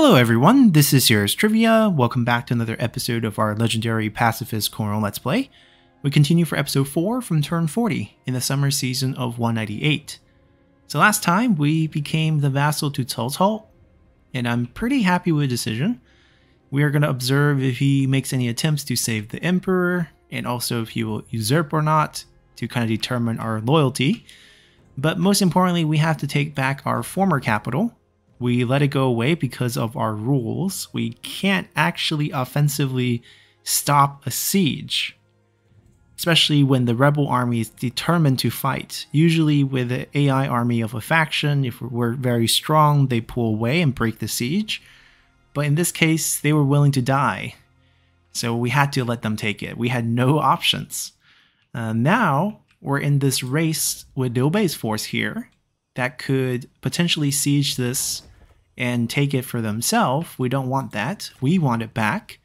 Hello everyone, this is Serious Trivia. Welcome back to another episode of our legendary pacifist Kong Rong Let's Play. We continue for episode 4 from turn 40 in the summer season of 198. So last time we became the vassal to Tulthal, and I'm pretty happy with the decision. We are going to observe if he makes any attempts to save the Emperor, and also if he will usurp or not, to kind of determine our loyalty. But most importantly, we have to take back our former capital, we let it go away because of our rules. We can't actually offensively stop a siege, especially when the rebel army is determined to fight. Usually, with the AI army of a faction, if we're very strong, they pull away and break the siege. But in this case, they were willing to die. So we had to let them take it. We had no options. Uh, now, we're in this race with Liu Bei's force here that could potentially siege this and take it for themselves. We don't want that. We want it back.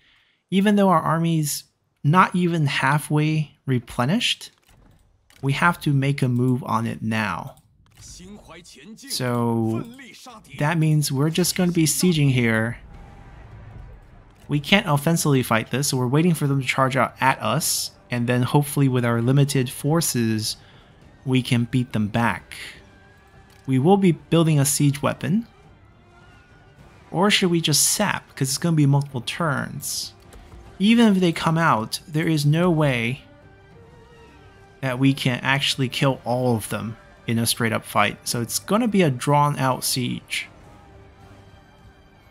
Even though our army's not even halfway replenished, we have to make a move on it now. So that means we're just going to be sieging here. We can't offensively fight this, so we're waiting for them to charge out at us, and then hopefully with our limited forces, we can beat them back. We will be building a siege weapon, or should we just sap? Because it's going to be multiple turns. Even if they come out, there is no way that we can actually kill all of them in a straight up fight. So it's going to be a drawn out siege.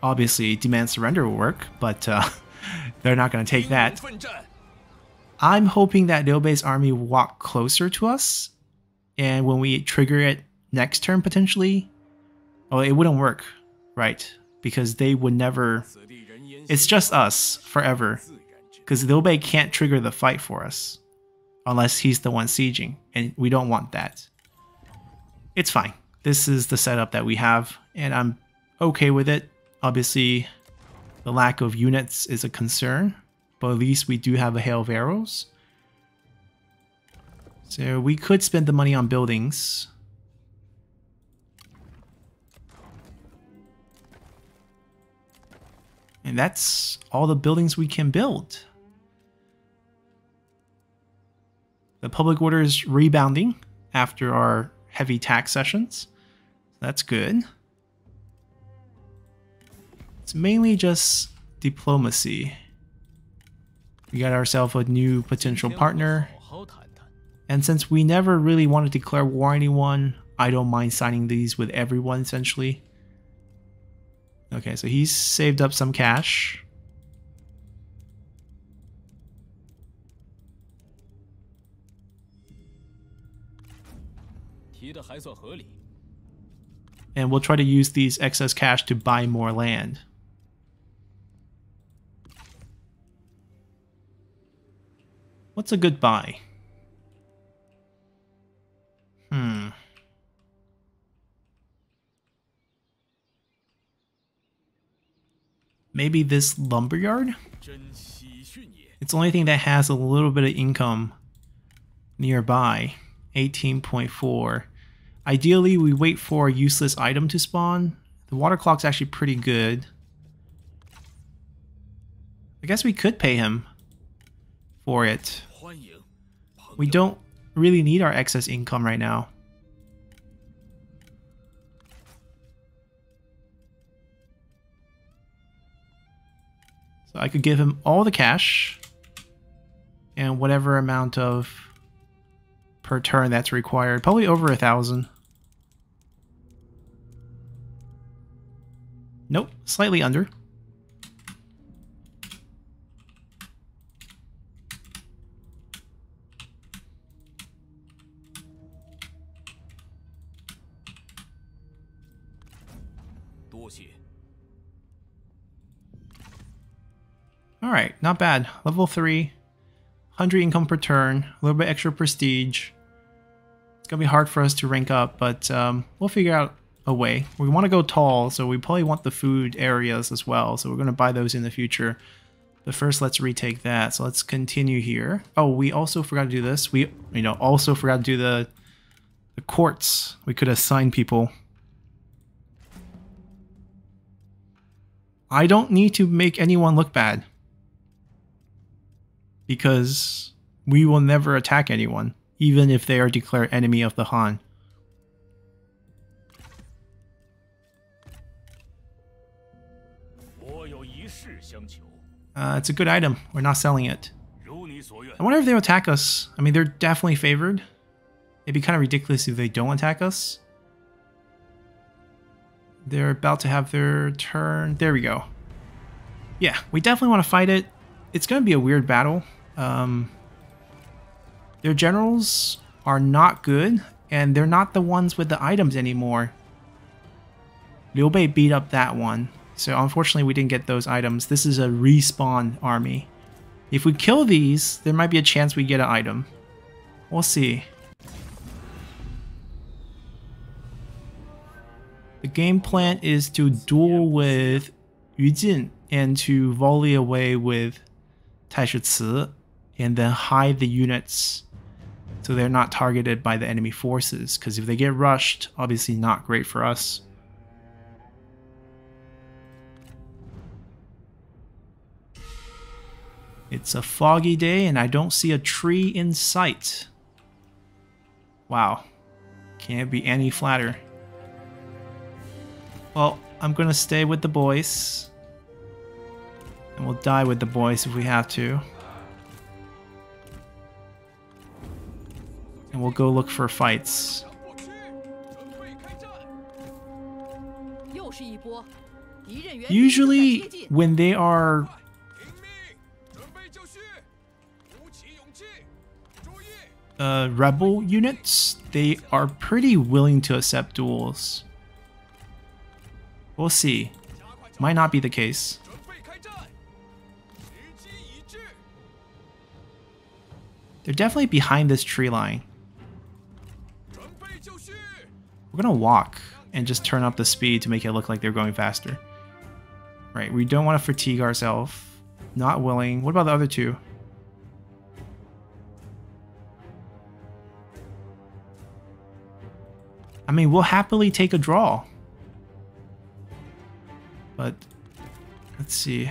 Obviously, demand surrender will work, but uh, they're not going to take that. I'm hoping that Liu army will walk closer to us, and when we trigger it next turn potentially, oh, it wouldn't work, right? Because they would never. It's just us forever. Because Liu Bei can't trigger the fight for us. Unless he's the one sieging. And we don't want that. It's fine. This is the setup that we have. And I'm okay with it. Obviously, the lack of units is a concern. But at least we do have a hail of arrows. So we could spend the money on buildings. And that's all the buildings we can build. The public order is rebounding after our heavy tax sessions. That's good. It's mainly just diplomacy. We got ourselves a new potential partner. And since we never really want to declare war on anyone, I don't mind signing these with everyone essentially. Okay, so he's saved up some cash. And we'll try to use these excess cash to buy more land. What's a good buy? Hmm. Maybe this lumberyard? It's the only thing that has a little bit of income nearby. 18.4. Ideally, we wait for a useless item to spawn. The water clock's actually pretty good. I guess we could pay him for it. We don't really need our excess income right now. So I could give him all the cash and whatever amount of per turn that's required. Probably over a thousand. Nope, slightly under. Not bad. Level 3, 100 income per turn, a little bit extra prestige. It's gonna be hard for us to rank up, but um, we'll figure out a way. We want to go tall, so we probably want the food areas as well, so we're gonna buy those in the future. But first, let's retake that. So let's continue here. Oh, we also forgot to do this. We, you know, also forgot to do the the courts. We could assign people I don't need to make anyone look bad. Because we will never attack anyone, even if they are declared enemy of the Han. Uh, it's a good item. We're not selling it. I wonder if they'll attack us. I mean, they're definitely favored. It'd be kind of ridiculous if they don't attack us. They're about to have their turn. There we go. Yeah, we definitely want to fight it. It's going to be a weird battle. Um, their generals are not good, and they're not the ones with the items anymore. Liu Bei beat up that one. So unfortunately we didn't get those items. This is a respawn army. If we kill these, there might be a chance we get an item. We'll see. The game plan is to duel with Yu Jin and to volley away with Taishi Ci and then hide the units so they're not targeted by the enemy forces because if they get rushed, obviously not great for us. It's a foggy day and I don't see a tree in sight. Wow. Can't be any flatter. Well, I'm gonna stay with the boys. And we'll die with the boys if we have to. And we'll go look for fights. Usually, when they are uh, rebel units, they are pretty willing to accept duels. We'll see. Might not be the case. They're definitely behind this tree line. We're gonna walk and just turn up the speed to make it look like they're going faster. Right, we don't want to fatigue ourselves. Not willing. What about the other two? I mean, we'll happily take a draw. But, let's see.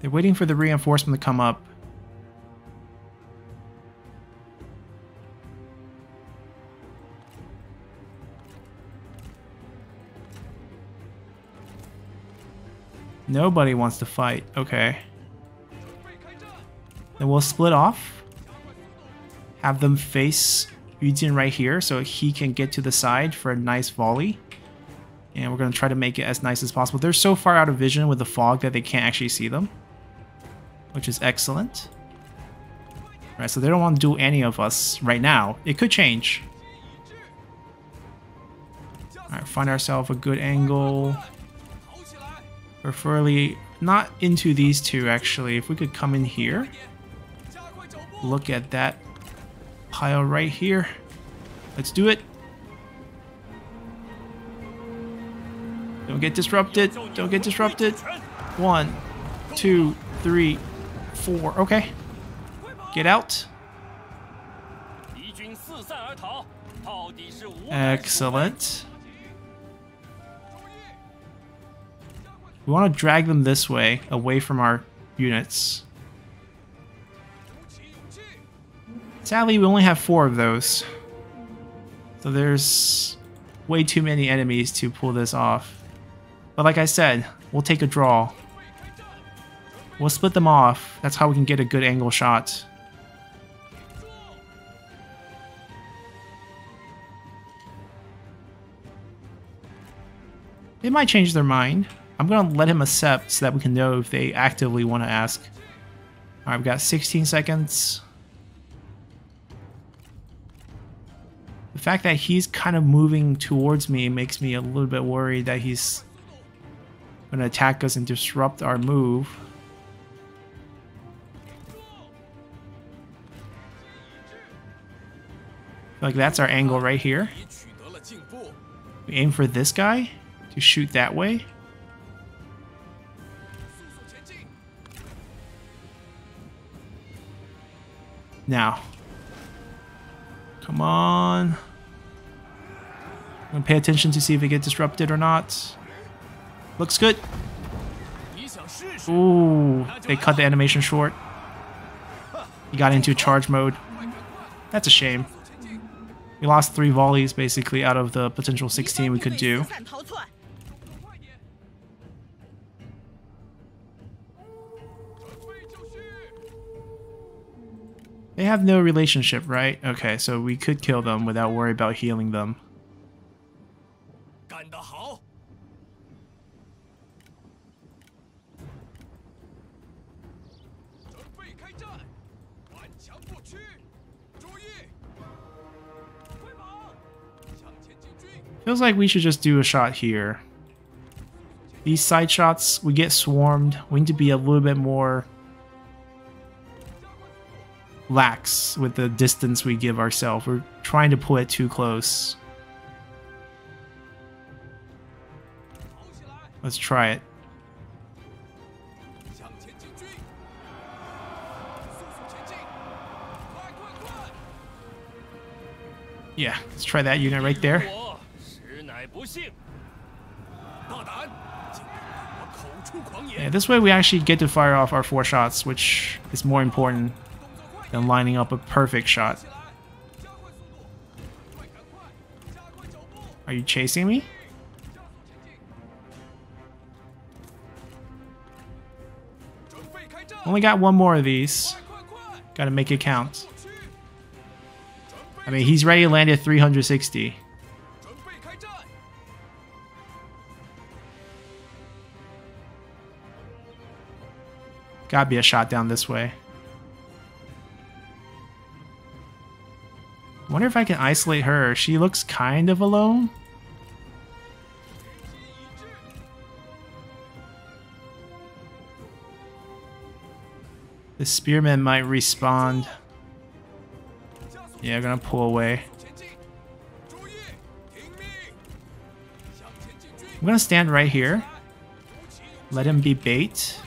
They're waiting for the reinforcement to come up. Nobody wants to fight. Okay. Then we'll split off have them face Yu Jin right here so he can get to the side for a nice volley. And we're going to try to make it as nice as possible. They're so far out of vision with the fog that they can't actually see them, which is excellent. Right, so they don't want to do any of us right now. It could change. Alright, find ourselves a good angle. Preferably not into these two, actually. If we could come in here. Look at that pile right here. Let's do it. Don't get disrupted. Don't get disrupted. One, two, three, four. Okay. Get out. Excellent. We want to drag them this way, away from our units. Sadly, we only have four of those. So there's way too many enemies to pull this off. But like I said, we'll take a draw. We'll split them off. That's how we can get a good angle shot. They might change their mind. I'm going to let him accept so that we can know if they actively want to ask. Alright, we've got 16 seconds. The fact that he's kind of moving towards me makes me a little bit worried that he's going to attack us and disrupt our move. Like that's our angle right here. We aim for this guy to shoot that way. Now, Come on. I'm gonna pay attention to see if it gets disrupted or not. Looks good. Ooh, they cut the animation short. He got into charge mode. That's a shame. We lost three volleys basically out of the potential 16 we could do. They have no relationship, right? Okay, so we could kill them without worry about healing them. Feels like we should just do a shot here. These side shots, we get swarmed. We need to be a little bit more lax with the distance we give ourselves. We're trying to pull it too close. Let's try it. Yeah, let's try that unit right there. This way we actually get to fire off our four shots, which is more important than lining up a perfect shot. Are you chasing me? Only got one more of these. Gotta make it count. I mean, he's ready to land at 360. Gotta be a shot down this way. wonder if I can isolate her. She looks kind of alone. The spearman might respond. Yeah, gonna pull away. I'm gonna stand right here. Let him be bait.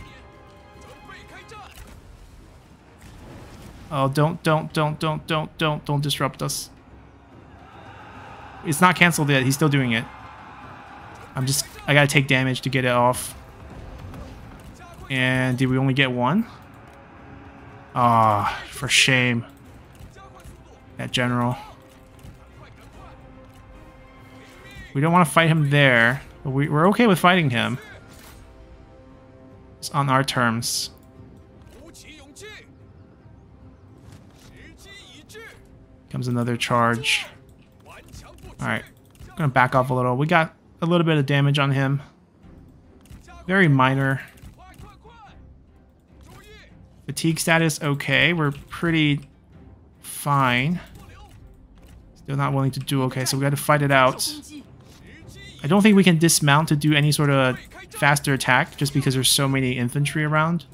Oh, don't, don't, don't, don't, don't, don't, don't disrupt us. It's not canceled yet. He's still doing it. I'm just, I gotta take damage to get it off. And did we only get one? Ah, oh, for shame. That general. We don't want to fight him there, but we, we're okay with fighting him. It's on our terms. Comes another charge. Alright. I'm gonna back off a little. We got a little bit of damage on him. Very minor. Fatigue status, okay. We're pretty fine. Still not willing to do okay, so we gotta fight it out. I don't think we can dismount to do any sort of faster attack just because there's so many infantry around.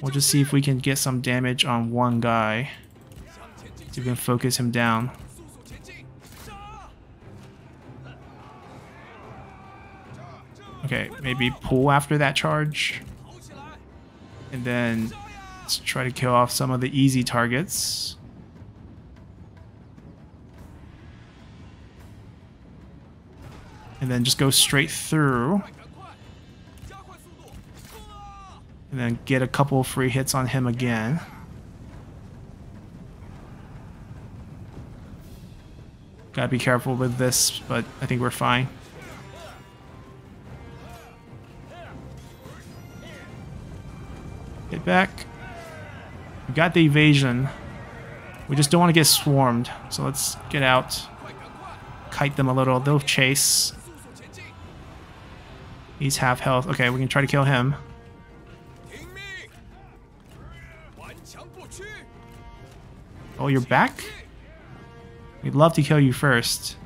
We'll just see if we can get some damage on one guy. We can focus him down. Okay, maybe pull after that charge. And then let's try to kill off some of the easy targets. And then just go straight through. And then get a couple free hits on him again. Gotta be careful with this, but I think we're fine. Get back. We got the evasion. We just don't want to get swarmed. So let's get out. Kite them a little. They'll chase. He's half health. Okay, we can try to kill him. Oh, you're back? We'd love to kill you first.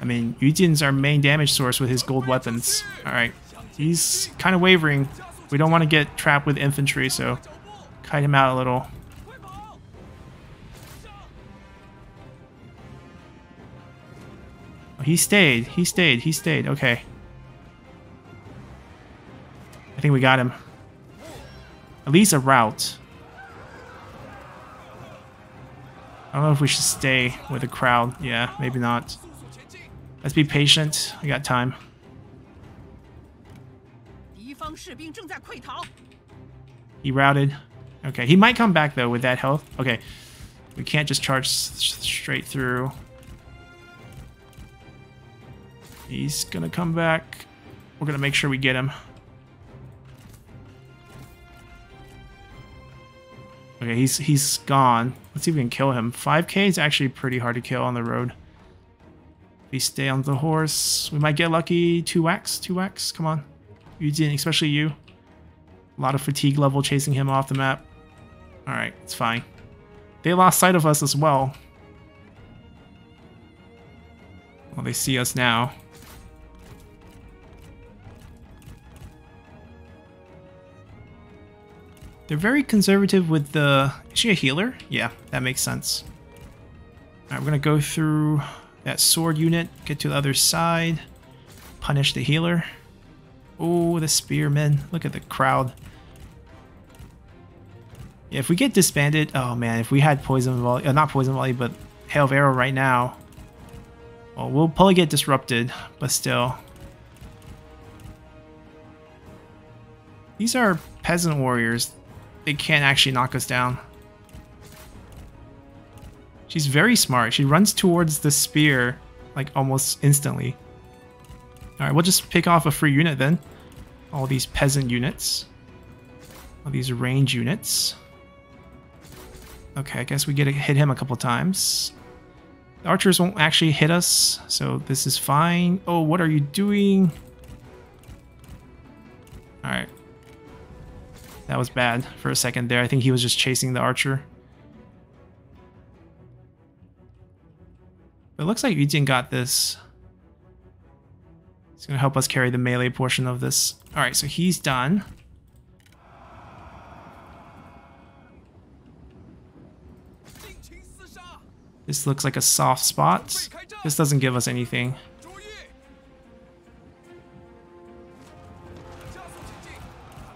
I mean, Yu Jin's our main damage source with his gold weapons. Alright, he's kind of wavering. We don't want to get trapped with infantry, so kite him out a little. Oh, he stayed, he stayed, he stayed, okay think we got him. At least a route. I don't know if we should stay with the crowd. Yeah, maybe not. Let's be patient. We got time. He routed. Okay, he might come back though with that health. Okay, we can't just charge straight through. He's gonna come back. We're gonna make sure we get him. Okay, he's he's gone. Let's see if we can kill him. 5k is actually pretty hard to kill on the road. If we stay on the horse, we might get lucky. 2 wax, 2 wax, come on. You didn't, especially you. A lot of fatigue level chasing him off the map. Alright, it's fine. They lost sight of us as well. Well, they see us now. They're very conservative with the... Is she a healer? Yeah, that makes sense. Alright, we're gonna go through that sword unit, get to the other side, punish the healer. Oh, the spearmen. Look at the crowd. Yeah, if we get disbanded... Oh man, if we had poison volley... Uh, not poison volley, but hail of arrow right now. Well, we'll probably get disrupted, but still. These are peasant warriors they can't actually knock us down. She's very smart. She runs towards the spear like almost instantly. Alright, we'll just pick off a free unit then. All these peasant units. All these range units. Okay, I guess we get to hit him a couple times. The archers won't actually hit us, so this is fine. Oh, what are you doing? Alright, that was bad for a second there. I think he was just chasing the archer. It looks like Yu Jin got this. He's going to help us carry the melee portion of this. Alright, so he's done. This looks like a soft spot. This doesn't give us anything.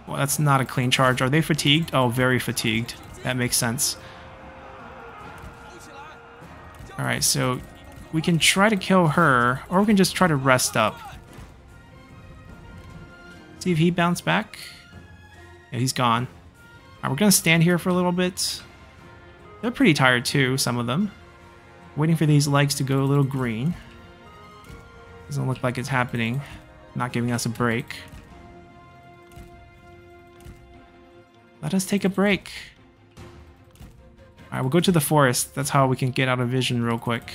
Well, that's not a clean charge. Are they fatigued? Oh, very fatigued. That makes sense. Alright, so we can try to kill her, or we can just try to rest up. See if he bounced back. Yeah, he's gone. Alright, we're gonna stand here for a little bit. They're pretty tired too, some of them. Waiting for these legs to go a little green. Doesn't look like it's happening. Not giving us a break. Let us take a break. Alright, we'll go to the forest. That's how we can get out of vision real quick.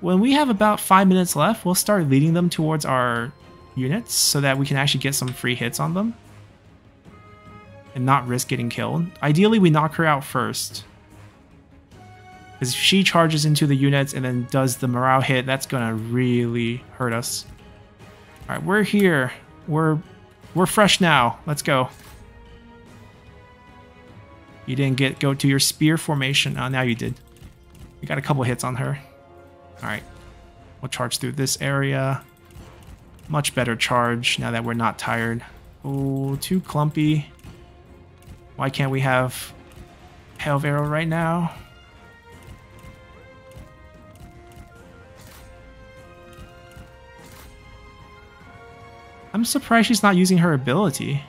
When we have about five minutes left, we'll start leading them towards our units so that we can actually get some free hits on them. And not risk getting killed. Ideally, we knock her out first. Because if she charges into the units and then does the morale hit, that's going to really hurt us. Alright, we're here. We're we're fresh now. Let's go. You didn't get go to your spear formation. Oh, now you did. We got a couple hits on her. All right. We'll charge through this area. Much better charge now that we're not tired. Oh, too clumpy. Why can't we have Hail of Arrow right now? Surprised she's not using her ability.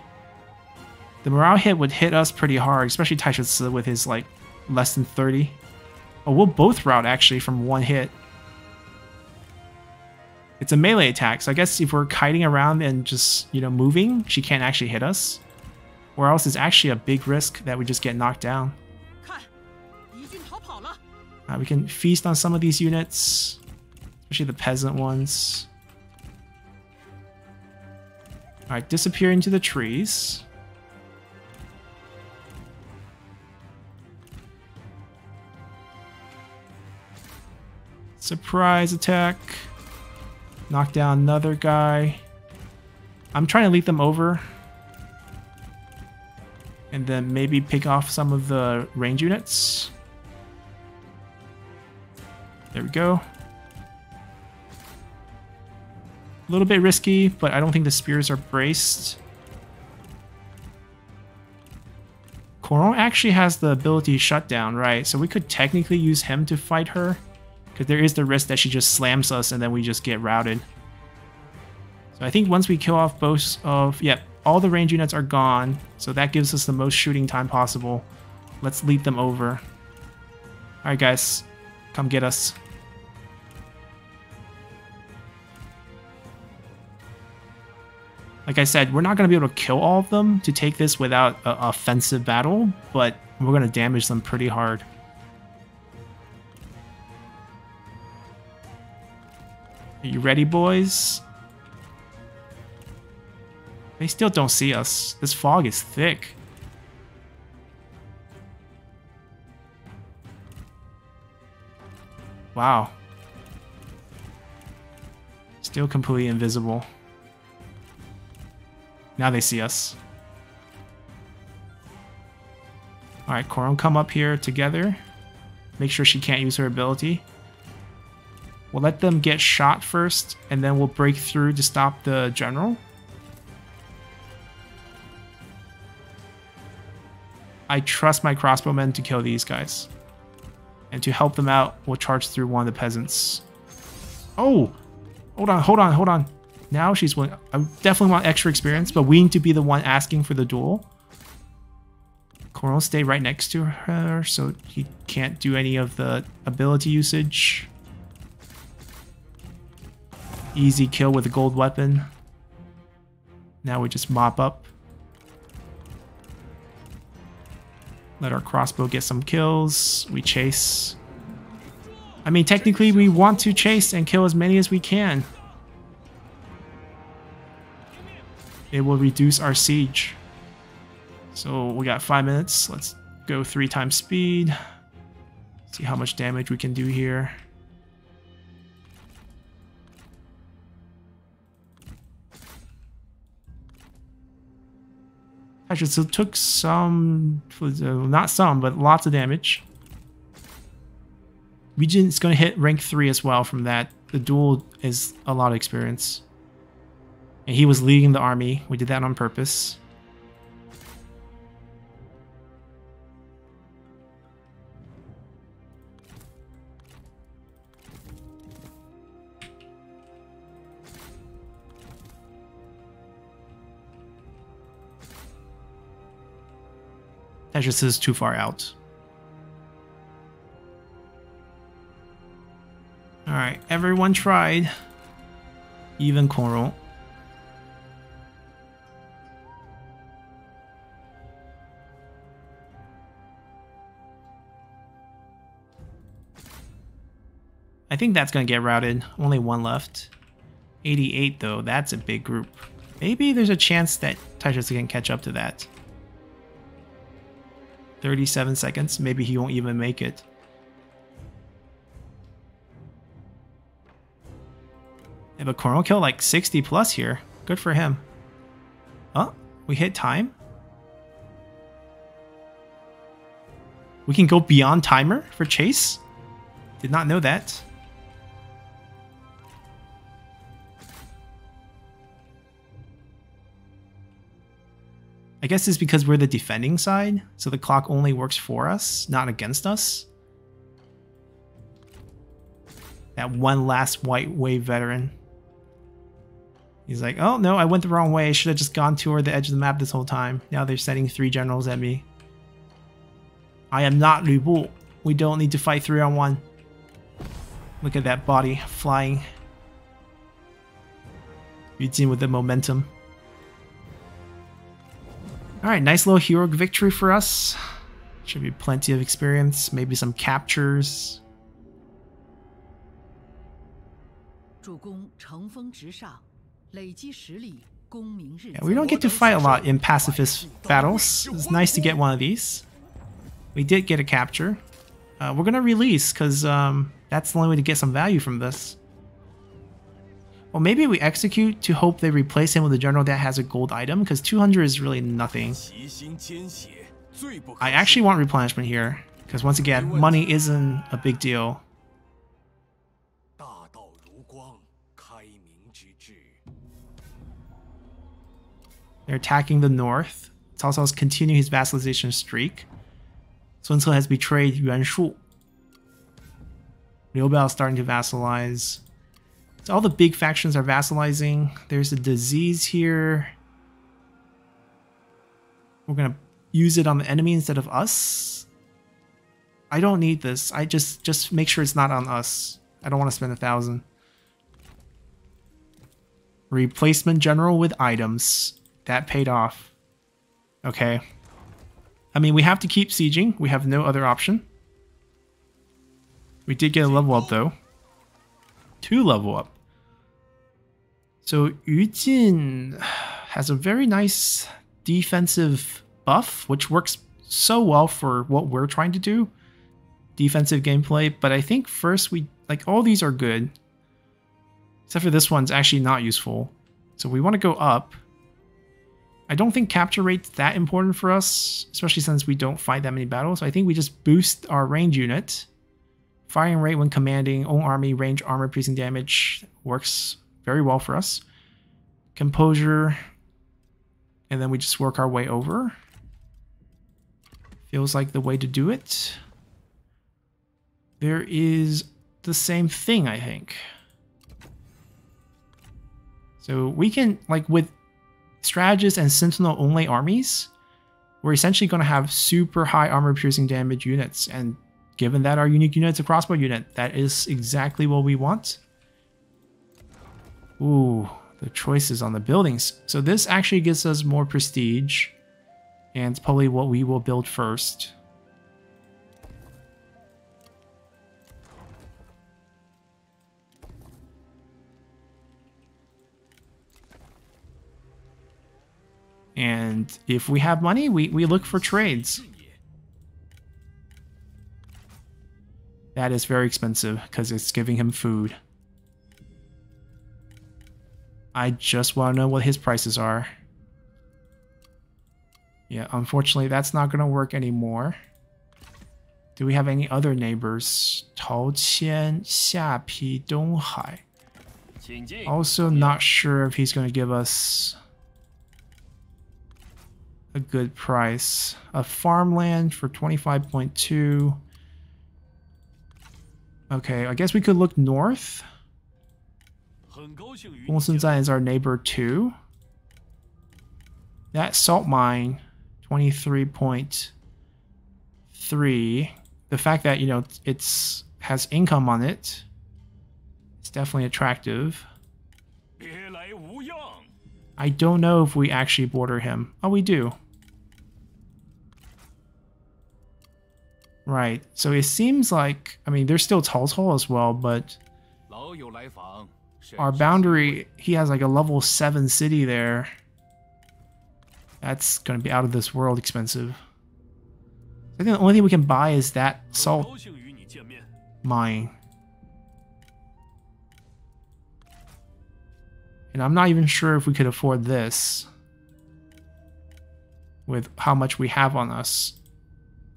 The morale hit would hit us pretty hard, especially Taishi with his like less than 30. Oh, we'll both route actually from one hit. It's a melee attack, so I guess if we're kiting around and just, you know, moving, she can't actually hit us. Or else it's actually a big risk that we just get knocked down. Uh, we can feast on some of these units, especially the peasant ones. Alright, disappear into the trees. Surprise attack. Knock down another guy. I'm trying to lead them over. And then maybe pick off some of the range units. There we go. A little bit risky, but I don't think the spears are braced. Kong Rong actually has the ability shut down, right? So we could technically use him to fight her. Because there is the risk that she just slams us and then we just get routed. So I think once we kill off both of... Yep, all the range units are gone. So that gives us the most shooting time possible. Let's lead them over. Alright guys, come get us. Like I said, we're not going to be able to kill all of them to take this without an offensive battle, but we're going to damage them pretty hard. Are you ready, boys? They still don't see us. This fog is thick. Wow. Still completely invisible. Now they see us. Alright, Kong Rong, come up here together. Make sure she can't use her ability. We'll let them get shot first, and then we'll break through to stop the general. I trust my crossbowmen to kill these guys. And to help them out, we'll charge through one of the peasants. Oh! Hold on, hold on, hold on. Now she's willing. I definitely want extra experience, but we need to be the one asking for the duel. Coral stay right next to her, so he can't do any of the ability usage. Easy kill with a gold weapon. Now we just mop up. Let our crossbow get some kills. We chase. I mean, technically we want to chase and kill as many as we can. It will reduce our siege. So we got five minutes. Let's go three times speed. See how much damage we can do here. Actually, so it took some, not some, but lots of damage. Regent's going to hit rank 3 as well from that. The duel is a lot of experience. And he was leading the army. We did that on purpose. Tetris is too far out. Alright, everyone tried. Even Coral. I think that's going to get routed. Only one left. 88 though, that's a big group. Maybe there's a chance that Tetris can catch up to that. 37 seconds, maybe he won't even make it. Yeah, but Coronel kill like 60 plus here. Good for him. Oh, we hit time? We can go beyond timer for chase? Did not know that. I guess it's because we're the defending side, so the clock only works for us, not against us. That one last white wave veteran. He's like, oh no, I went the wrong way. I should have just gone toward the edge of the map this whole time. Now they're sending three generals at me. I am not Lu Bu. We don't need to fight three on one. Look at that body flying. Beats with the momentum. Alright, nice little heroic victory for us. Should be plenty of experience, maybe some captures. Yeah, we don't get to fight a lot in pacifist battles. It's nice to get one of these. We did get a capture. Uh, we're gonna release, because um, that's the only way to get some value from this. Well, maybe we execute to hope they replace him with a general that has a gold item, because 200 is really nothing. I actually want replenishment here, because once again, money isn't a big deal. They're attacking the north. Cao Cao is continuing his vassalization streak. Sun Ce has betrayed Yuan Shu. Liu Biao is starting to vassalize. So all the big factions are vassalizing. There's a disease here. We're gonna use it on the enemy instead of us. I don't need this. I just just make sure it's not on us. I don't want to spend a thousand. Replacement general with items. That paid off. Okay. I mean, we have to keep sieging. We have no other option. We did get a level up, though. Two level up. So Yu Jin has a very nice defensive buff, which works so well for what we're trying to do. Defensive gameplay, but I think first we, like all these are good. Except for this one's actually not useful. So we want to go up. I don't think capture rate's that important for us, especially since we don't fight that many battles. So I think we just boost our range unit. Firing rate when commanding, own army, range armor piercing damage works very well for us. Composure, and then we just work our way over. Feels like the way to do it. There is the same thing, I think. So we can, like with strategist and sentinel only armies, we're essentially going to have super high armor piercing damage units. And given that our unique unit is a crossbow unit, that is exactly what we want. Ooh, the choices on the buildings. So this actually gives us more prestige. And it's probably what we will build first. And if we have money, we, we look for trades. That is very expensive because it's giving him food. I just want to know what his prices are. Yeah, unfortunately, that's not going to work anymore. Do we have any other neighbors? Taoqian, Xiapi, Donghai. Also not sure if he's going to give us a good price. A farmland for 25.2. Okay, I guess we could look north. Gongsun is our neighbor too. That salt mine, 23.3. The fact that, you know, it's has income on it, it's definitely attractive. I don't know if we actually border him. Oh, we do. Right. So it seems like, I mean, there's still Cao Cao as well, but our boundary, he has like a level 7 city there. That's going to be out of this world expensive. I think the only thing we can buy is that salt mine. And I'm not even sure if we could afford this with how much we have on us.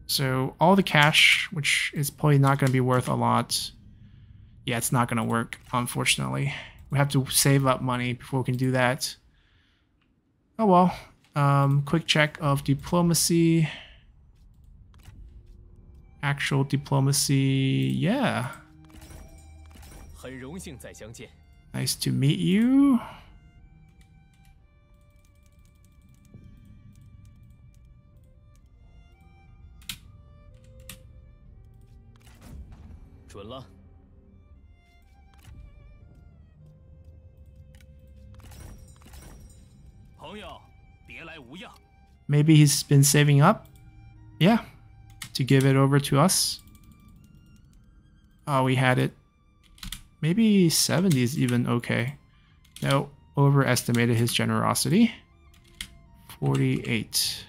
So all the cash, which is probably not going to be worth a lot, yeah, it's not going to work, unfortunately. We have to save up money before we can do that. Oh well. Um, quick check of diplomacy. Actual diplomacy, yeah. Nice to meet you. Maybe he's been saving up? Yeah. To give it over to us. Oh, we had it. Maybe 70 is even okay. No, overestimated his generosity. 48.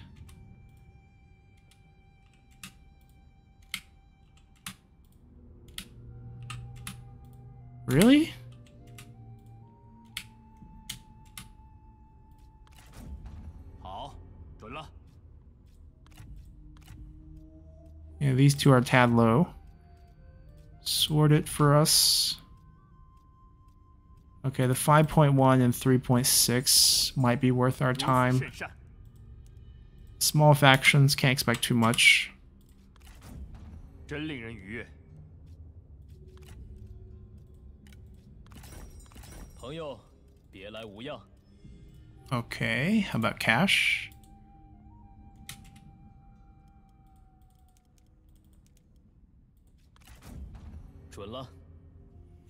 Really? Yeah, these two are tad low. Sort it for us. Okay, the 5.1 and 3.6 might be worth our time. Small factions, can't expect too much. Okay, how about cash?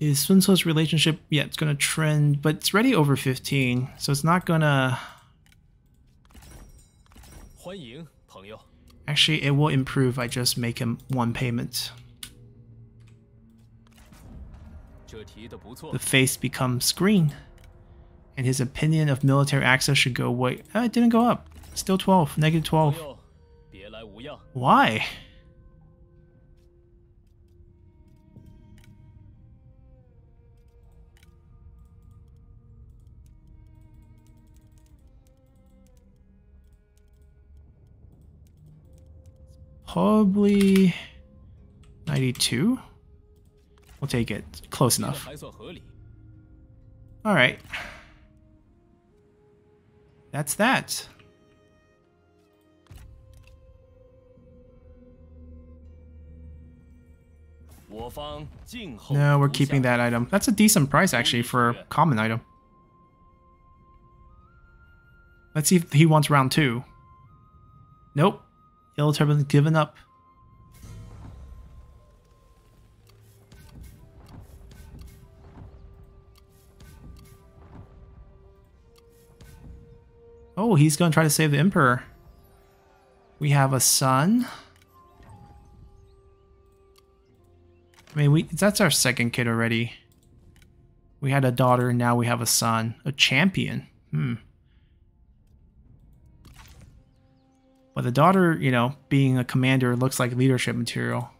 Is Sun Ce's relationship, yeah, it's gonna trend, but it's already over 15, so it's not gonna... Actually, it will improve, I just make him one payment. The face becomes green. And his opinion of military access should go away. Oh, uh, it didn't go up. Still 12, negative 12. Why? Probably 92. We'll take it. Close enough. Alright. That's that. No, we're keeping that item. That's a decent price actually for a common item. Let's see if he wants round two. Nope. Yellow Turban's given up. Oh, he's going to try to save the Emperor. We have a son. I mean, we that's our second kid already. We had a daughter, now we have a son. A champion. Hmm. But the daughter, you know, being a commander looks like leadership material.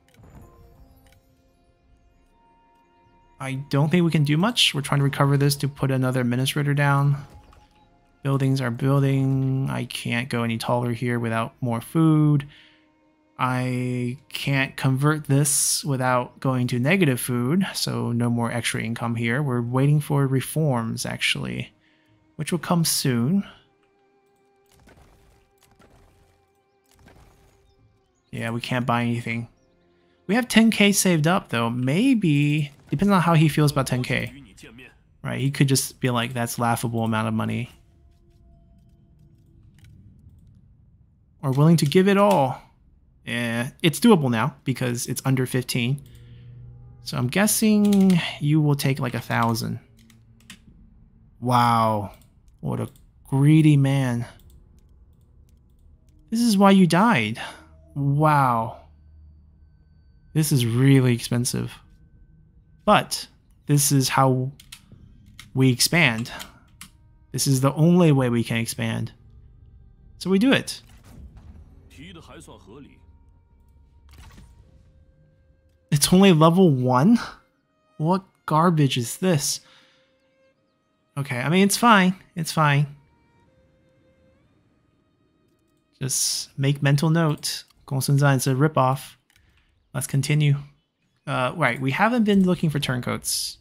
I don't think we can do much. We're trying to recover this to put another administrator down. Buildings are building. I can't go any taller here without more food. I can't convert this without going to negative food, so no more extra income here. We're waiting for reforms, actually, which will come soon. Yeah, we can't buy anything. We have 10k saved up, though. Maybe, depends on how he feels about 10k. Right, he could just be like, that's laughable amount of money. Or willing to give it all. Yeah, it's doable now because it's under 15. So I'm guessing you will take like a thousand. Wow. What a greedy man. This is why you died. Wow. This is really expensive. But this is how we expand. This is the only way we can expand. So we do it. It's only level 1? What garbage is this? Okay, I mean, it's fine. It's fine. Just make mental note. Is a ripoff. Let's continue. Uh, right, we haven't been looking for turncoats.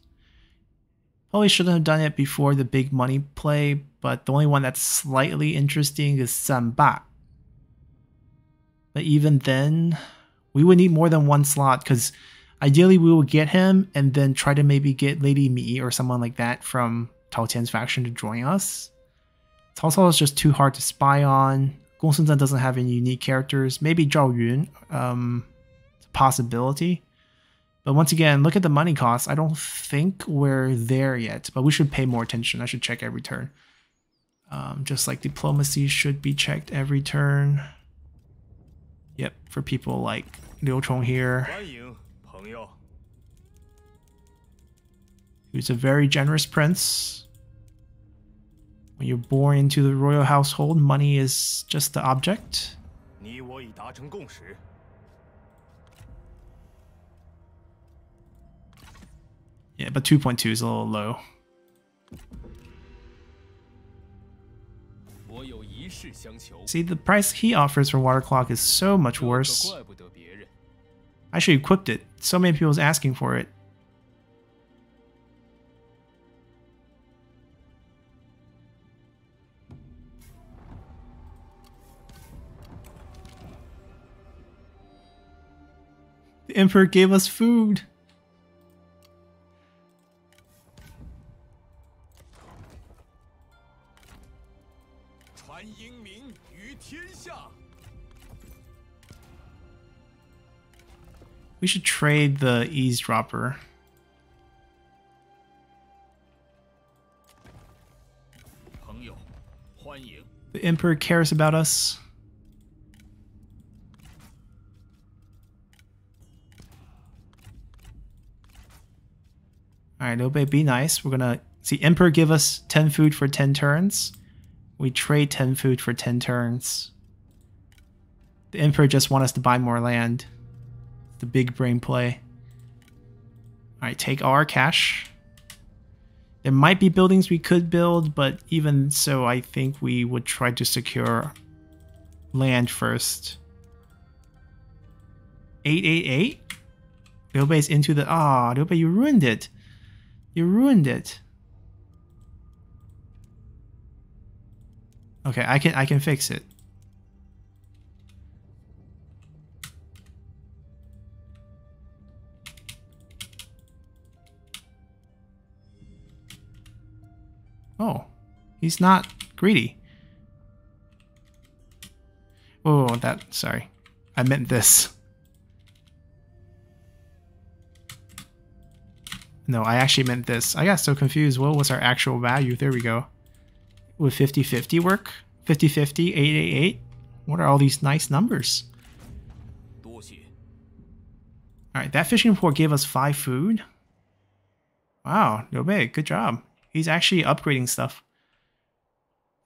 Probably shouldn't have done it before the big money play, but the only one that's slightly interesting is Zang Ba. But even then, we would need more than one slot because ideally we will get him and then try to maybe get Lady Mi or someone like that from Tao Qian's faction to join us. Cao is just too hard to spy on. Gong Sun Zan doesn't have any unique characters. Maybe Zhao Yun, um, possibility. But once again, look at the money costs. I don't think we're there yet, but we should pay more attention. I should check every turn. Um, just like diplomacy should be checked every turn. Yep, for people like Liu Chong here. Who's a very generous prince. When you're born into the royal household, money is just the object. Yeah, but 2.2 is a little low. See, the price he offers for Water Clock is so much worse. I should equip it. So many people's asking for it. The Emperor gave us food. We should trade the eavesdropper. The Emperor cares about us. Alright, Obey, be nice. We're gonna see Emperor give us 10 food for 10 turns. We trade 10 food for 10 turns. The Emperor just want us to buy more land. The big brain play. Alright, take our cash. There might be buildings we could build, but even so, I think we would try to secure land first. 888? is into the... Ah, oh, you ruined it. You ruined it. Okay, I can I can fix it. Oh, he's not greedy. Oh, that, sorry. I meant this. No, I actually meant this. I got so confused. What was our actual value? There we go. Would 50-50 work? 50-50, 888? What are all these nice numbers? Alright, that fishing port gave us 5 food. Wow, no big. Good job. He's actually upgrading stuff.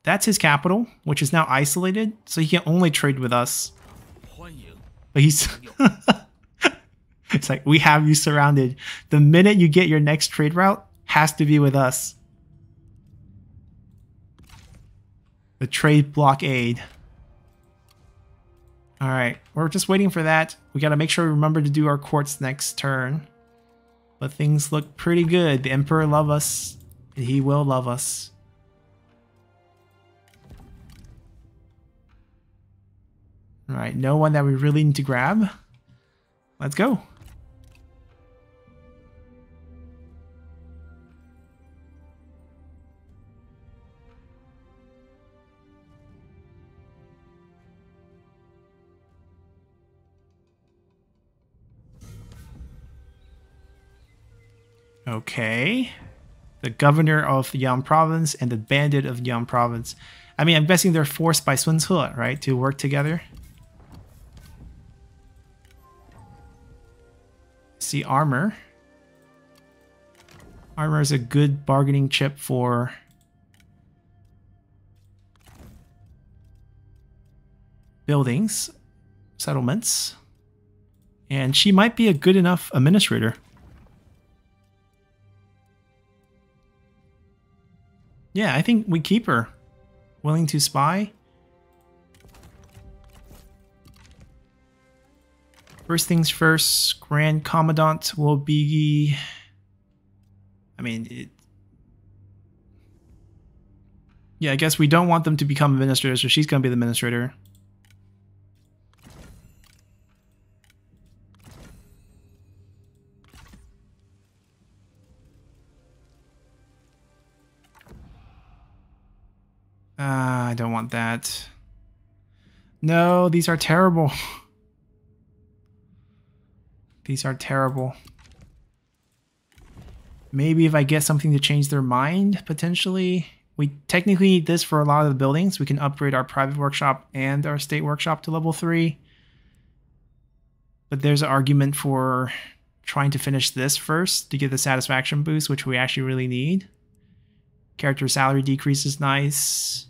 That's his capital, which is now isolated, so he can only trade with us. But he's... it's like, we have you surrounded. The minute you get your next trade route, has to be with us. The trade blockade. Alright, we're just waiting for that. We gotta make sure we remember to do our courts next turn. But things look pretty good. The Emperor love us. He will love us. Alright, no one that we really need to grab. Let's go. Okay the governor of Yan province and the bandit of Yan province. I mean, I'm guessing they're forced by Sun Ce, right, to work together. See armor. Armor is a good bargaining chip for buildings, settlements, and she might be a good enough administrator. Yeah, I think we keep her. Willing to spy? First things first, Grand Commandant will be... I mean, it... Yeah, I guess we don't want them to become administrators, so she's going to be the administrator. Uh, I don't want that. No, these are terrible. these are terrible. Maybe if I get something to change their mind, potentially. We technically need this for a lot of the buildings. We can upgrade our private workshop and our state workshop to level 3. But there's an argument for trying to finish this first to get the satisfaction boost, which we actually really need. Character salary decrease is nice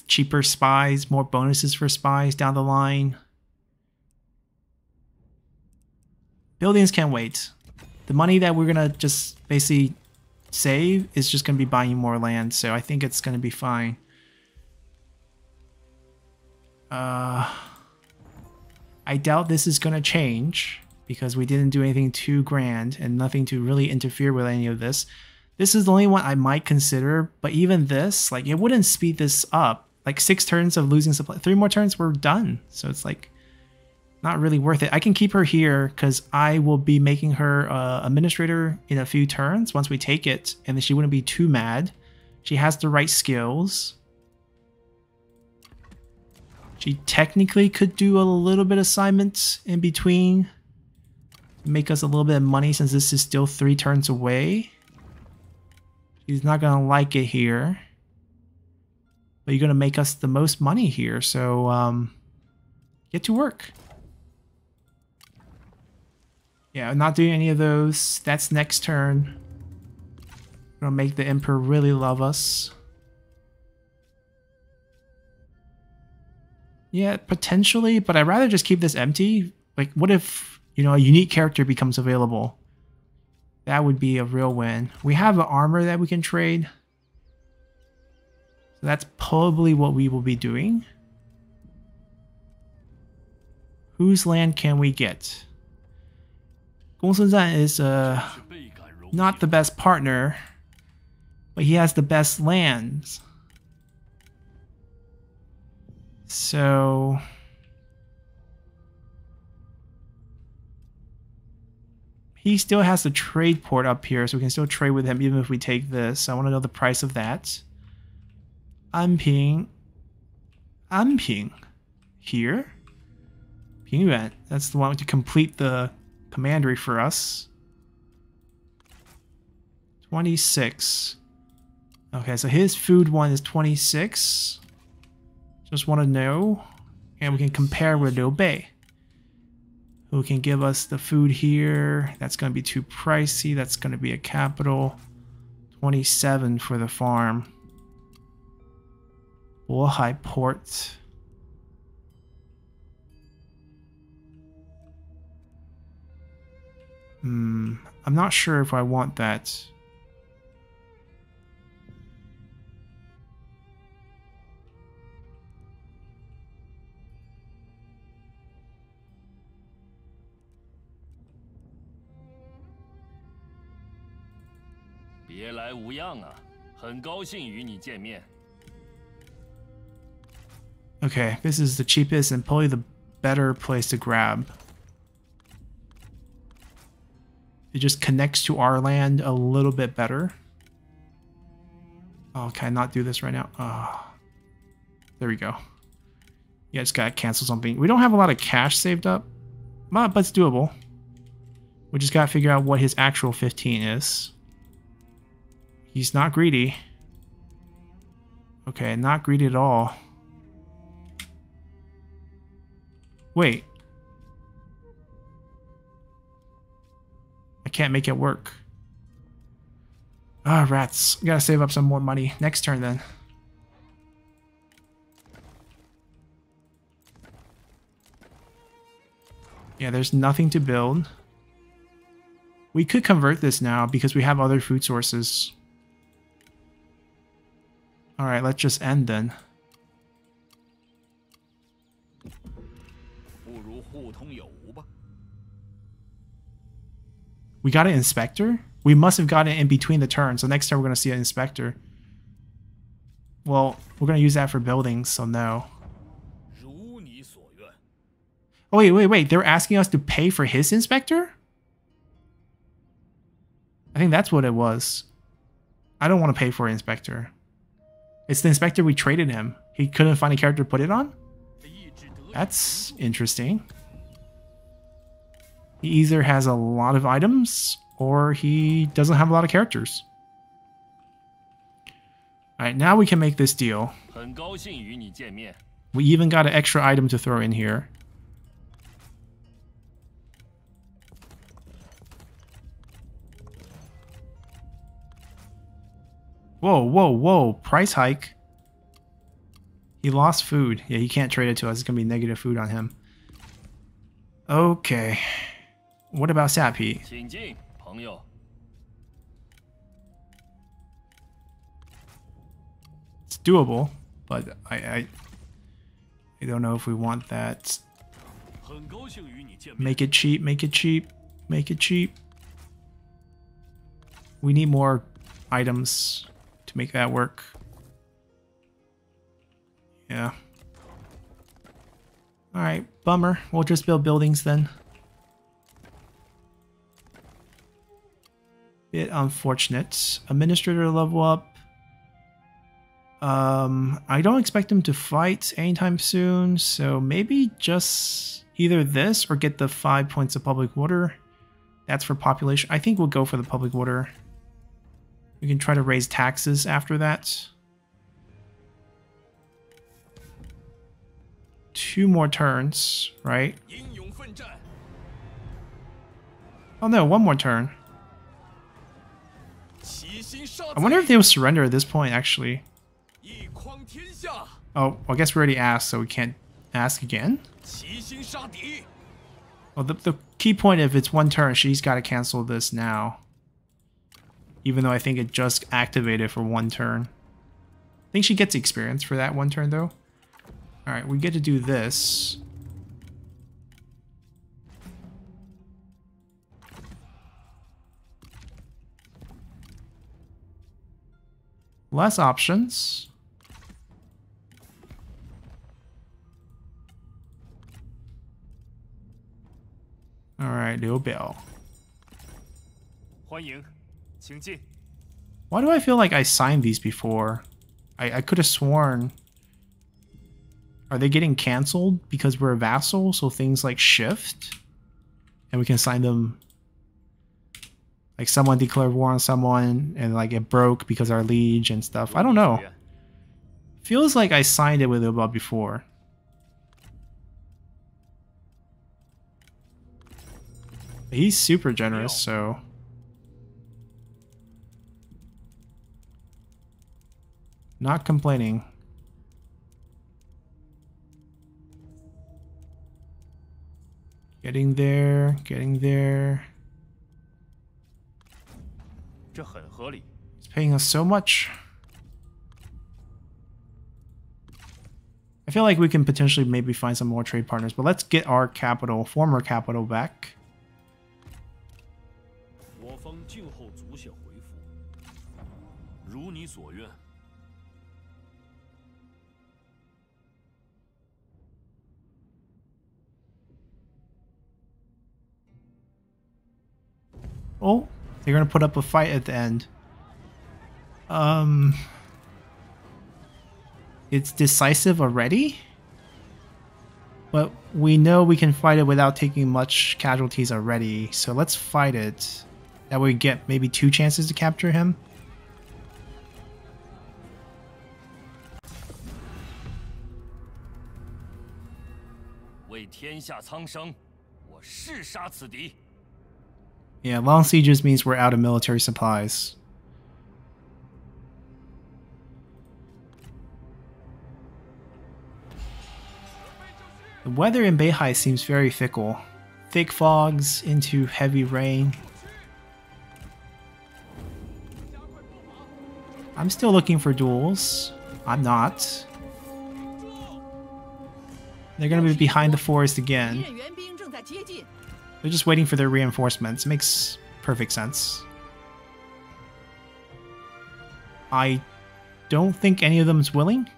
cheaper spies, more bonuses for spies down the line. Buildings can wait. The money that we're gonna just basically save is just gonna be buying more land, so I think it's gonna be fine. Uh, I doubt this is gonna change because we didn't do anything too grand and nothing to really interfere with any of this. This is the only one I might consider, but even this, like, it wouldn't speed this up. Like, six turns of losing supply. Three more turns, we're done. So it's like, not really worth it. I can keep her here because I will be making her uh, administrator in a few turns once we take it, and then she wouldn't be too mad. She has the right skills. She technically could do a little bit of assignments in between. Make us a little bit of money since this is still three turns away. She's not going to like it here. But you're going to make us the most money here, so um, get to work. Yeah, I'm not doing any of those. That's next turn. Gonna make the Emperor really love us. Yeah, potentially, but I'd rather just keep this empty. Like, what if, you know, a unique character becomes available? That would be a real win. We have an armor that we can trade. So that's probably what we will be doing. Whose land can we get? Gongsun is uh, not the best partner, but he has the best lands. So... He still has the trade port up here, so we can still trade with him even if we take this. I want to know the price of that. Anping. Anping. Here? Pingyuan. That's the one to complete the commandery for us. 26. Okay, so his food one is 26. Just want to know. And we can compare with Liu Bei. Who can give us the food here. That's going to be too pricey. That's going to be a capital. 27 for the farm. Bohai Port. Hmm, I'm not sure if I want that. Okay, this is the cheapest and probably the better place to grab. It just connects to our land a little bit better. Oh, can I not do this right now? Oh, there we go. Yeah, just gotta cancel something. We don't have a lot of cash saved up, but it's doable. We just gotta figure out what his actual 15 is. He's not greedy. Okay, not greedy at all. Wait. I can't make it work. Ah, rats. gotta save up some more money. Next turn, then. Yeah, there's nothing to build. We could convert this now because we have other food sources. Alright, let's just end then. We got an inspector? We must have gotten it in between the turns. So next time we're going to see an inspector. Well, we're going to use that for buildings, so no. Oh, wait, wait, wait. They're asking us to pay for his inspector? I think that's what it was. I don't want to pay for inspector. It's the inspector we traded him. He couldn't find a character to put it on? That's interesting. He either has a lot of items or he doesn't have a lot of characters. Alright, now we can make this deal. We even got an extra item to throw in here. Whoa, whoa, whoa. Price hike. He lost food. Yeah, he can't trade it to us. It's going to be negative food on him. Okay. What about Sapi? It's doable, but I, I I don't know if we want that. Make it cheap, make it cheap, make it cheap. We need more items to make that work. Yeah. Alright, bummer. We'll just build buildings then. Bit unfortunate. Administrator level up. Um, I don't expect him to fight anytime soon, so maybe just either this or get the five points of public water. That's for population. I think we'll go for the public water. We can try to raise taxes after that. Two more turns, right? Oh no, one more turn. I wonder if they will surrender at this point, actually. Oh, I guess we already asked, so we can't ask again? Well, the, the key point, if it's one turn, she's got to cancel this now. Even though I think it just activated for one turn. I think she gets experience for that one turn, though. Alright, we get to do this. Less options. Alright, Liu Biao. Why do I feel like I signed these before? I, I could have sworn... Are they getting cancelled because we're a vassal, so things like shift? And we can sign them... Like someone declared war on someone, and like it broke because our liege and stuff. I don't know. Feels like I signed it with Liu before. He's super generous, so... Not complaining. Getting there, getting there. He's paying us so much. I feel like we can potentially maybe find some more trade partners, but let's get our capital, former capital back. Oh, they're gonna put up a fight at the end. Um, it's decisive already, but we know we can fight it without taking much casualties already. So let's fight it. That way we get maybe two chances to capture him. Yeah, long sieges means we're out of military supplies. The weather in Beihai seems very fickle. Thick fogs into heavy rain. I'm still looking for duels. I'm not. They're gonna be behind the forest again. They're just waiting for their reinforcements. Makes perfect sense. I don't think any of them is willing.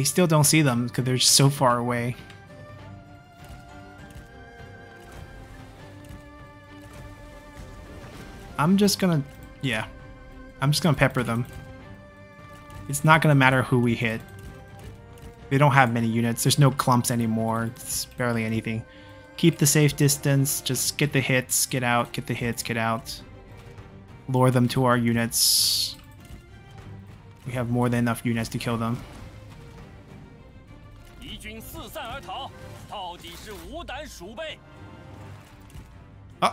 They still don't see them because they're so far away. I'm just gonna... Yeah. I'm just gonna pepper them. It's not gonna matter who we hit. They don't have many units. There's no clumps anymore. It's barely anything. Keep the safe distance. Just get the hits, get out, get the hits, get out. Lure them to our units. We have more than enough units to kill them.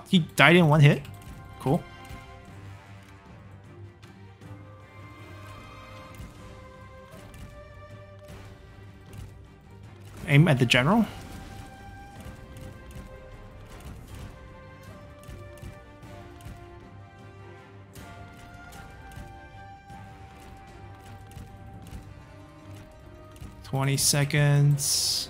He died in one hit. Cool. Aim at the general. 20 seconds.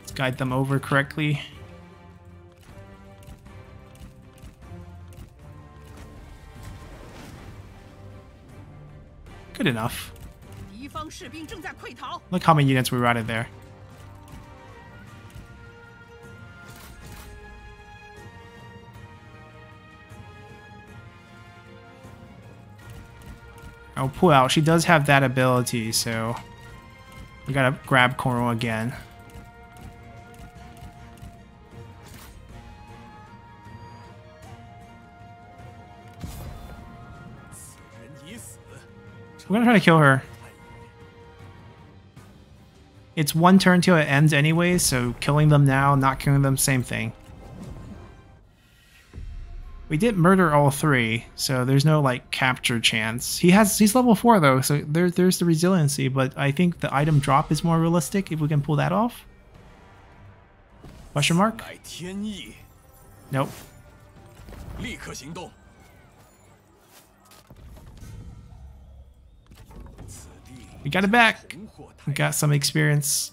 Let's guide them over correctly. Good enough. Look how many units we routed there. I'll pull out. She does have that ability, so we gotta grab Coral again. We're gonna try to kill her. It's one turn till it ends anyway, so killing them now, not killing them, same thing. We did murder all three, so there's no like capture chance. He has he's level four though, so there there's the resiliency, but I think the item drop is more realistic if we can pull that off. Question mark? Nope. We got it back. We got some experience.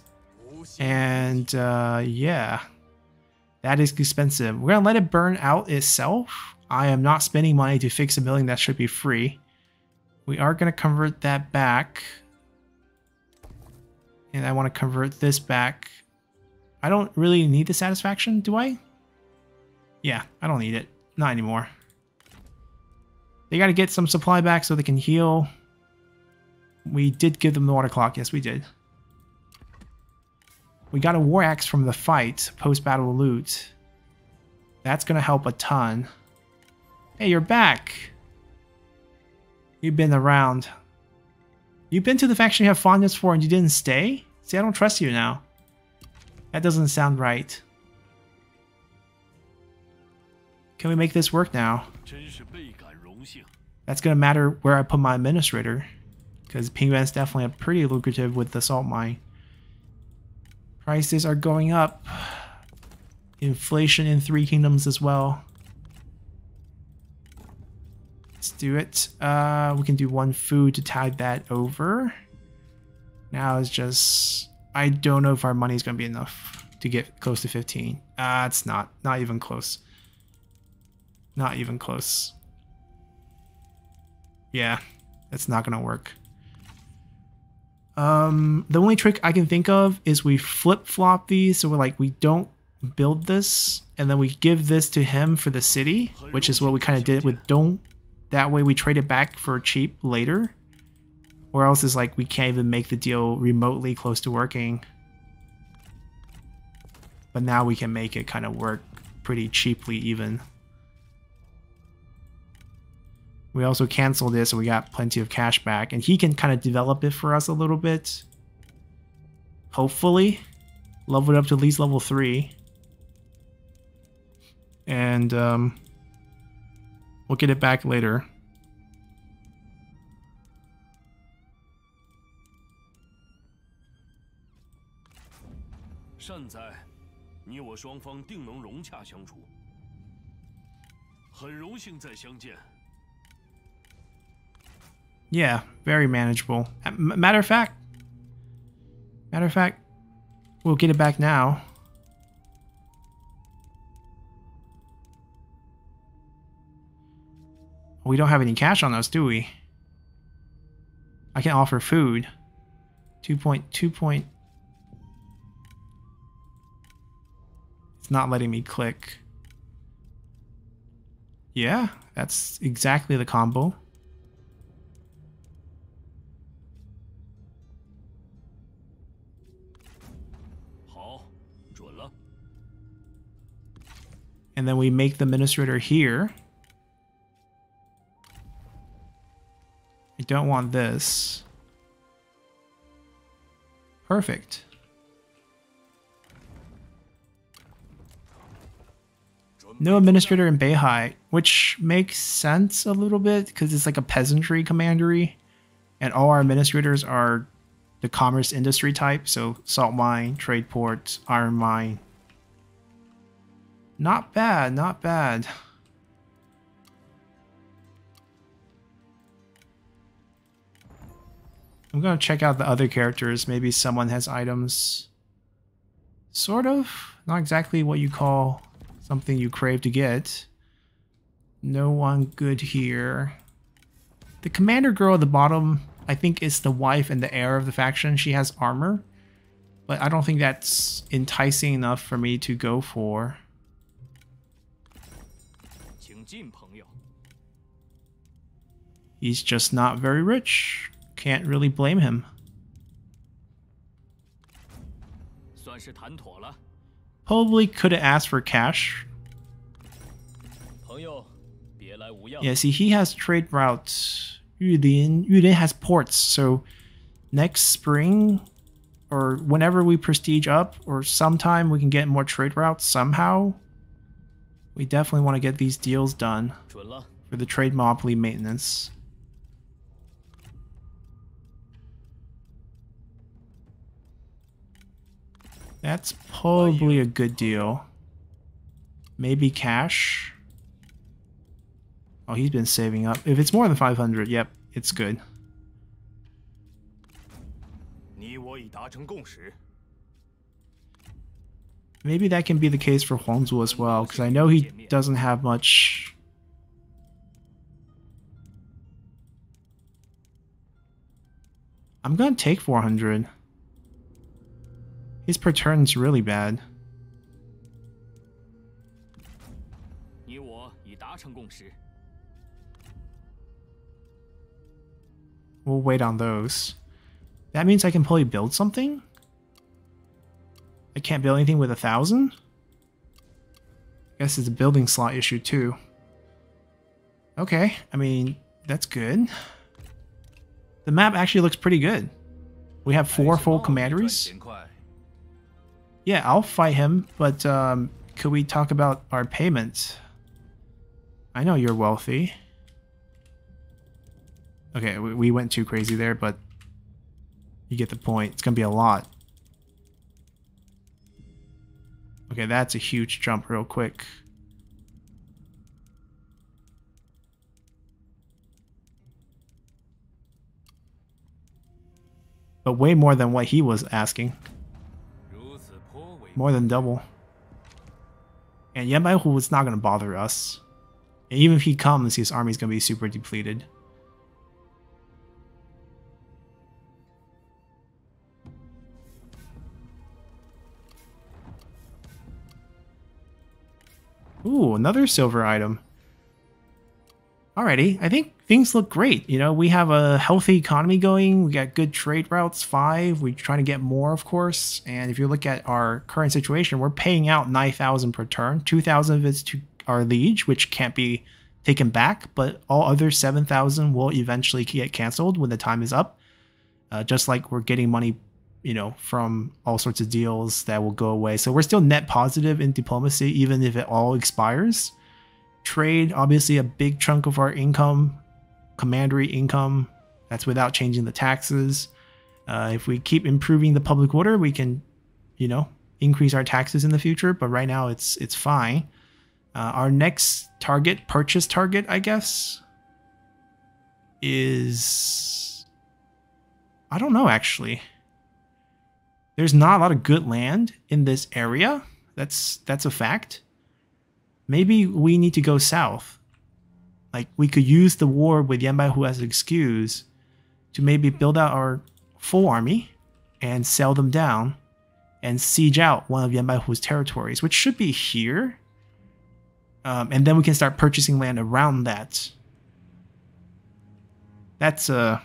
And uh, yeah. That is expensive. We're gonna let it burn out itself. I am not spending money to fix a building that should be free. We are gonna convert that back. And I want to convert this back. I don't really need the satisfaction, do I? Yeah, I don't need it. Not anymore. They gotta get some supply back so they can heal. We did give them the water clock. Yes, we did. We got a war axe from the fight, post-battle loot. That's going to help a ton. Hey, you're back. You've been around. You've been to the faction you have fondness for and you didn't stay? See, I don't trust you now. That doesn't sound right. Can we make this work now? That's going to matter where I put my administrator. Because Pingyuan's definitely a pretty lucrative with the salt mine. Prices are going up. Inflation in Three Kingdoms as well. Let's do it. Uh, we can do one food to tide that over. Now it's just... I don't know if our money is going to be enough to get close to 15. Uh, it's not. Not even close. Not even close. Yeah, it's not going to work. Um, the only trick I can think of is we flip flop these, so we're like we don't build this, and then we give this to him for the city, which is what we kind of did with Dong. That way we trade it back for cheap later. Or else it's like we can't even make the deal remotely close to working. But now we can make it kind of work pretty cheaply even. We also canceled this, so we got plenty of cash back. And he can kind of develop it for us a little bit. Hopefully. Level it up to at least level 3. And um, we'll get it back later. Yeah, very manageable. Uh, matter of fact, matter of fact, we'll get it back now. We don't have any cash on us, do we? I can offer food. 2.2 point. It's not letting me click. Yeah, that's exactly the combo. And then we make the administrator here. I don't want this. Perfect. No administrator in Beihai, which makes sense a little bit because it's like a peasantry commandery, and all our administrators are the commerce industry type, so salt mine, trade port, iron mine, not bad, not bad. I'm to check out the other characters. Maybe someone has items. Sort of. Not exactly what you call something you crave to get. No one good here. The commander girl at the bottom, I think it's the wife and the heir of the faction. She has armor. But I don't think that's enticing enough for me to go for. He's just not very rich. Can't really blame him. Probably could have asked for cash. Yeah, see, he has trade routes. Yulin, Yulin has ports, so next spring or whenever we prestige up or sometime we can get more trade routes somehow. We definitely want to get these deals done for the trade monopoly maintenance. That's probably a good deal. Maybe cash. Oh, he's been saving up. If it's more than 500, yep, it's good. Maybe that can be the case for Huangzu as well, because I know he doesn't have much... I'm gonna take 400. His per turn's really bad. We'll wait on those. That means I can probably build something? I can't build anything with a thousand? I guess it's a building slot issue too. Okay, I mean, that's good. The map actually looks pretty good. We have four full commanderies. Yeah, I'll fight him, but um, could we talk about our payments? I know you're wealthy. Okay, we went too crazy there, but you get the point. It's going to be a lot. Okay, that's a huge jump real quick. But way more than what he was asking. More than double. And Yanbaihu is not going to bother us. And even if he comes, his army is going to be super depleted. Ooh, another silver item. Alrighty, I think things look great. You know, we have a healthy economy going. We got good trade routes, five. We're trying to get more, of course. And if you look at our current situation, we're paying out 9,000 per turn. 2,000 of it's to our liege, which can't be taken back, but all other 7,000 will eventually get canceled when the time is up. Uh, just like we're getting money, you know, from all sorts of deals that will go away. So we're still net positive in diplomacy, even if it all expires. Trade, obviously a big chunk of our income, commandery income. That's without changing the taxes. Uh, if we keep improving the public order, we can, you know, increase our taxes in the future. But right now, it's it's fine. Uh, our next target, purchase target, I guess, is I don't know actually. There's not a lot of good land in this area. That's that's a fact maybe we need to go south. Like we could use the war with Yanbaihu as an excuse to maybe build out our full army and sell them down and siege out one of Yanbaihu's territories, which should be here. Um, and then we can start purchasing land around that. That's a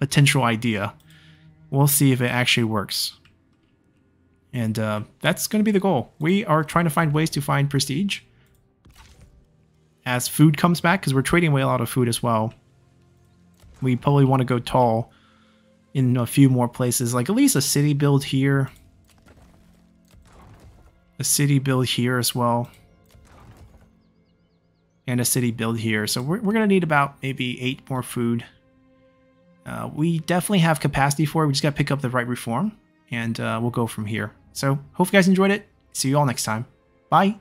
potential idea. We'll see if it actually works. And uh, that's going to be the goal. We are trying to find ways to find prestige as food comes back, because we're trading away a lot of food as well. We probably want to go tall in a few more places, like at least a city build here. A city build here as well. And a city build here. So we're, we're going to need about maybe eight more food. Uh, we definitely have capacity for it. We just got to pick up the right reform. And uh, we'll go from here. So hope you guys enjoyed it. See you all next time. Bye.